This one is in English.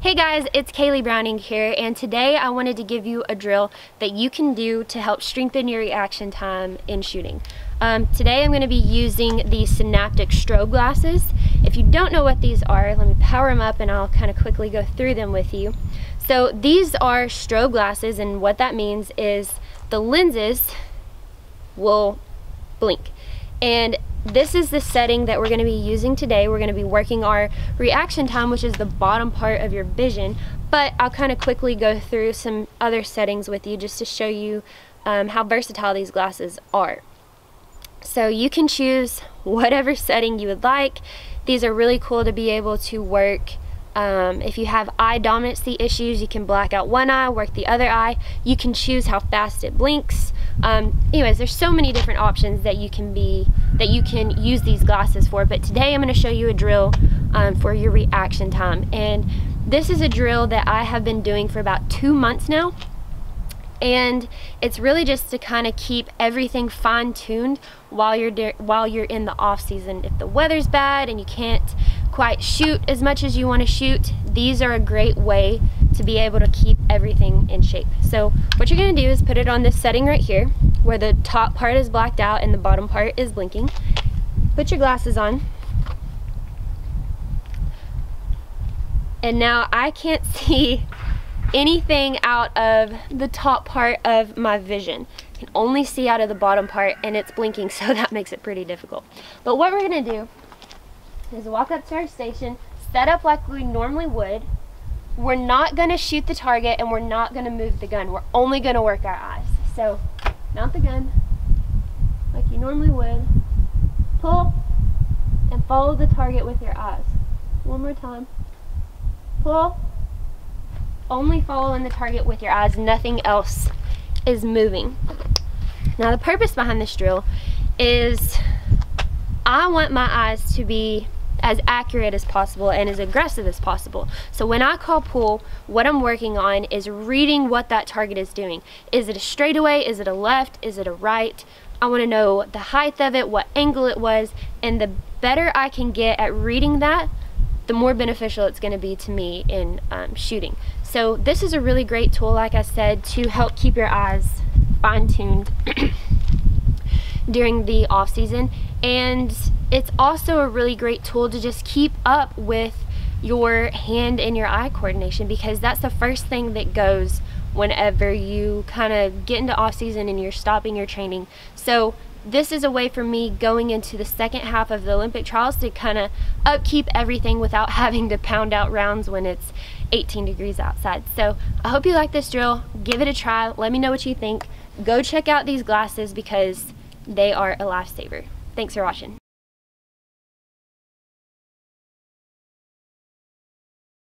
Hey guys, it's Kayle Browning here and today I wanted to give you a drill that you can do to help strengthen your reaction time in shooting. Um, today I'm going to be using the Senaptec strobe glasses. If you don't know what these are, let me power them up and I'll kind of quickly go through them with you. So these are strobe glasses and what that means is the lenses will blink. And this is the setting that we're going to be using today. We're going to be working our reaction time, which is the bottom part of your vision. But I'll kind of quickly go through some other settings with you just to show you um, how versatile these glasses are. So you can choose whatever setting you would like. These are really cool to be able to work um, if you have eye dominancy issues, you can black out one eye, work the other eye. You can choose how fast it blinks. Um, anyways, there's so many different options that you can be that you can use these glasses for. But today I'm going to show you a drill um, for your reaction time, and this is a drill that I have been doing for about two months now. And it's really just to kind of keep everything fine-tuned while you're while you're in the off season. If the weather's bad and you can't quite shoot as much as you want to shoot, these are a great way to be able to keep everything in shape. So what you're going to do is put it on this setting right here where the top part is blacked out and the bottom part is blinking. Put your glasses on. And now I can't see anything out of the top part of my vision. I can only see out of the bottom part and it's blinking so that makes it pretty difficult. But what we're going to do is walk up to our station, set up like we normally would. We're not going to shoot the target and we're not going to move the gun. We're only going to work our eyes. So mount the gun like you normally would. Pull and follow the target with your eyes. One more time. Pull. Only following the target with your eyes. Nothing else is moving. Now the purpose behind this drill is I want my eyes to be as accurate as possible and as aggressive as possible. So when I call pull, what I'm working on is reading what that target is doing. Is it a straightaway? Is it a left? Is it a right? I want to know the height of it, what angle it was, and the better I can get at reading that, the more beneficial it's going to be to me in um, shooting. So this is a really great tool, like I said, to help keep your eyes fine-tuned during the off season and it's also a really great tool to just keep up with your hand and your eye coordination because that's the first thing that goes whenever you kind of get into off season and you're stopping your training so this is a way for me going into the second half of the Olympic trials to kind of upkeep everything without having to pound out rounds when it's 18 degrees outside. So I hope you like this drill. Give it a try. Let me know what you think. Go check out these glasses because they are a lifesaver. Thanks for watching.